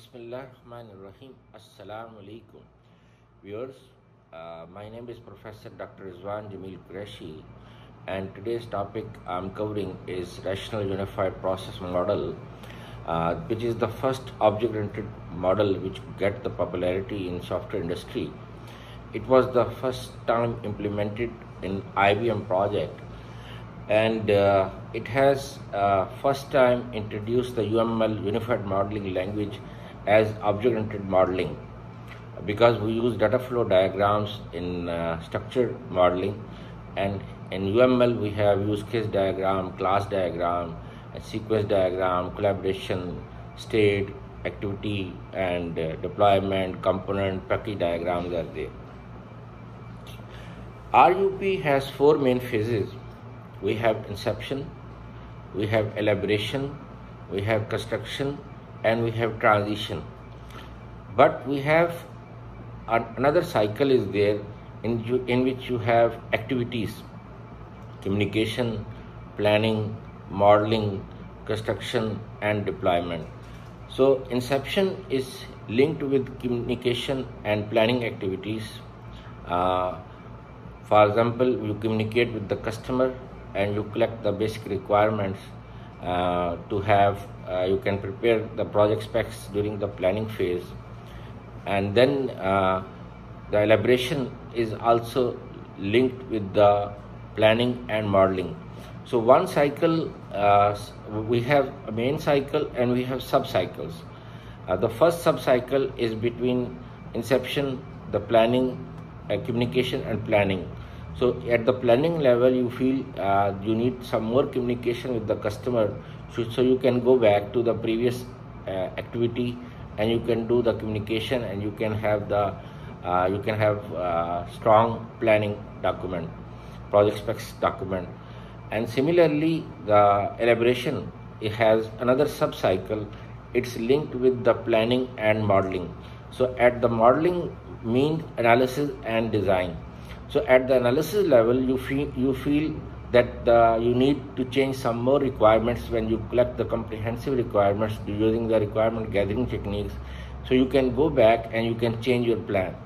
Bismillah Rahman Rahim. Assalamu alaikum. Viewers, uh, my name is Professor Dr. Rizwan Jameel Qureshi, and today's topic I'm covering is Rational Unified Process Model, uh, which is the first object-oriented model which get the popularity in software industry. It was the first time implemented in IBM project and uh, it has uh, first time introduced the UML Unified Modeling Language as object-oriented modeling because we use data flow diagrams in uh, structured modeling and in UML we have use case diagram, class diagram, sequence diagram, collaboration, state, activity and uh, deployment, component, package diagrams are there. RUP has four main phases. We have inception, we have elaboration, we have construction, and we have transition. But we have another cycle is there in, you, in which you have activities, communication, planning, modeling, construction, and deployment. So inception is linked with communication and planning activities. Uh, for example, you communicate with the customer and you collect the basic requirements uh, to have uh, you can prepare the project specs during the planning phase. And then uh, the elaboration is also linked with the planning and modeling. So one cycle uh, we have a main cycle and we have sub cycles the first sub cycle is between inception the planning communication and planning so at the planning level, you feel uh, you need some more communication with the customer, so, so you can go back to the previous uh, activity and you can do the communication and you can have the uh, you can have uh, strong planning document, project specs document, and similarly the elaboration it has another sub cycle. It's linked with the planning and modeling. So at the modeling means analysis and design so at the analysis level, you feel you feel that uh, you need to change some more requirements when you collect the comprehensive requirements using the requirement gathering techniques. So you can go back and you can change your plan.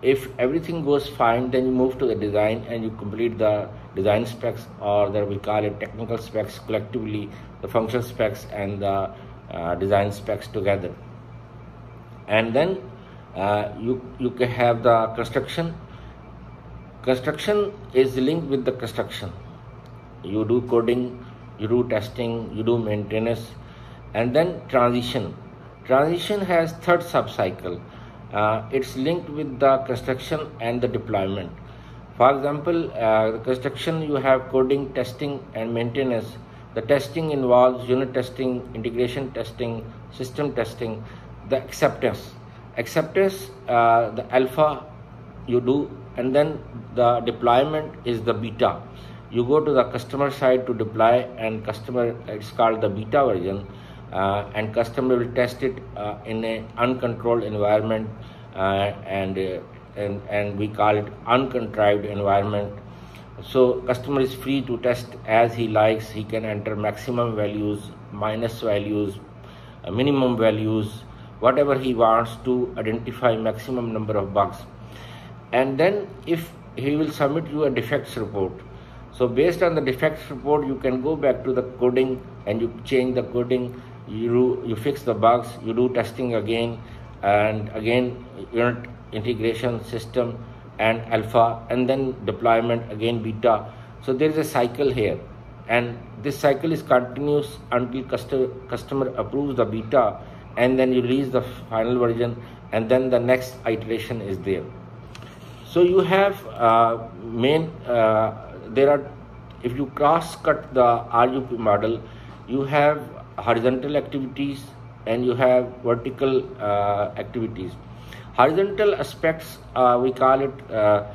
If everything goes fine, then you move to the design and you complete the design specs or that we call it technical specs collectively, the function specs and the uh, design specs together. And then uh, you you can have the construction construction is linked with the construction. You do coding you do testing you do maintenance and then transition. Transition has third sub cycle uh, it's linked with the construction and the deployment. For example uh, the construction you have coding testing and maintenance. The testing involves unit testing integration testing system testing the acceptance. Acceptance uh, the alpha you do and then the deployment is the beta. You go to the customer side to deploy and customer it's called the beta version uh, and customer will test it uh, in an uncontrolled environment uh, and uh, and and we call it uncontrived environment. So customer is free to test as he likes. He can enter maximum values minus values uh, minimum values whatever he wants to identify maximum number of bugs and then if he will submit you a defects report. So based on the defects report you can go back to the coding and you change the coding. You you fix the bugs you do testing again. And again unit integration system and alpha and then deployment again beta. So there is a cycle here. And this cycle is continuous until customer customer approves the beta and then you release the final version and then the next iteration is there so you have uh, main uh, there are if you cross cut the RUP model, you have horizontal activities and you have vertical uh, activities. Horizontal aspects uh, we call it uh,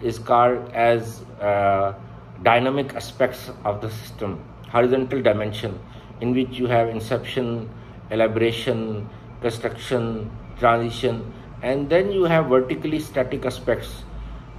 is called as uh, dynamic aspects of the system. Horizontal dimension in which you have inception, elaboration, construction, transition and then you have vertically static aspects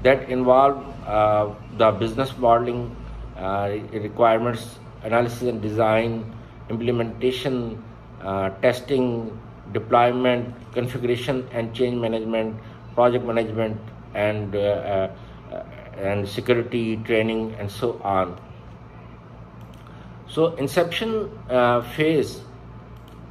that involve uh, the business modeling uh, requirements analysis and design implementation uh, testing deployment, configuration and change management, project management, and uh, uh, and security training, and so on. So inception uh, phase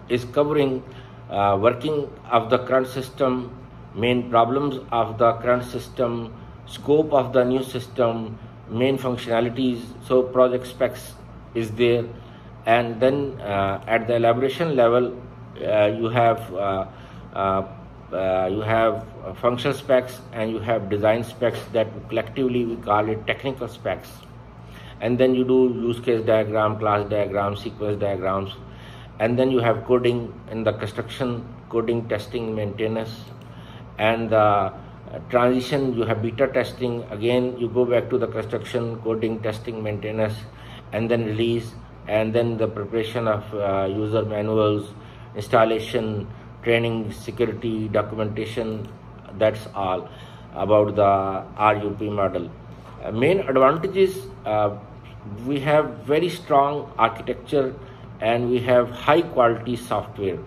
is covering uh, working of the current system, main problems of the current system, scope of the new system, main functionalities. So project specs is there, and then uh, at the elaboration level, uh, you have uh, uh, you have functional specs and you have design specs that collectively we call it technical specs. And then you do use case diagram class diagram sequence diagrams. And then you have coding in the construction coding testing maintenance and the transition you have beta testing. Again you go back to the construction coding testing maintenance and then release and then the preparation of uh, user manuals installation training security documentation. That's all about the rup model. Uh, main advantages uh, we have very strong architecture and we have high quality software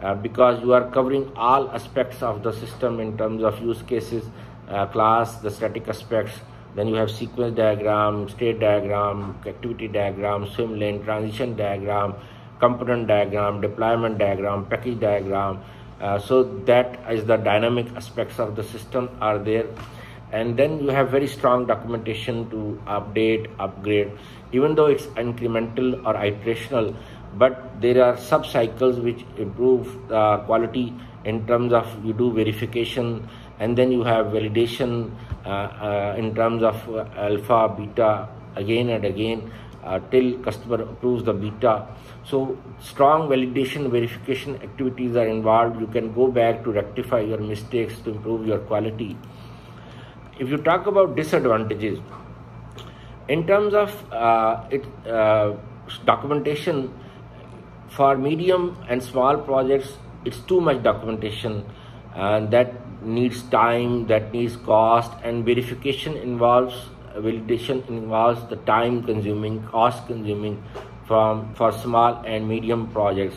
uh, because you are covering all aspects of the system in terms of use cases, uh, class, the static aspects. Then you have sequence diagram, state diagram, activity diagram, swim lane, transition diagram, component diagram, deployment diagram, package diagram. Uh, so that is the dynamic aspects of the system are there and then you have very strong documentation to update upgrade even though it's incremental or iterational but there are sub cycles which improve the quality in terms of you do verification and then you have validation uh, uh, in terms of uh, alpha beta again and again uh, till customer approves the beta. So strong validation verification activities are involved. You can go back to rectify your mistakes to improve your quality. If you talk about disadvantages in terms of uh, it, uh, documentation for medium and small projects it's too much documentation and that needs time that needs cost and verification involves validation involves the time consuming cost consuming from for small and medium projects.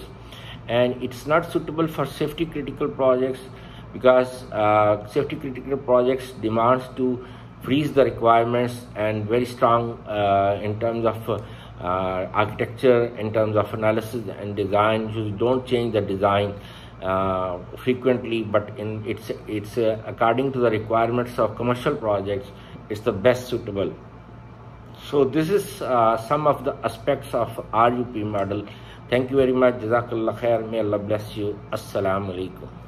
And it's not suitable for safety critical projects because uh, safety critical projects demands to freeze the requirements and very strong uh, in terms of uh, architecture in terms of analysis and design you don't change the design uh, frequently but in it's it's uh, according to the requirements of commercial projects it's the best suitable. So this is uh, some of the aspects of rup model. Thank you very much. Jazakallah khair. May allah bless you. Assalamu alaikum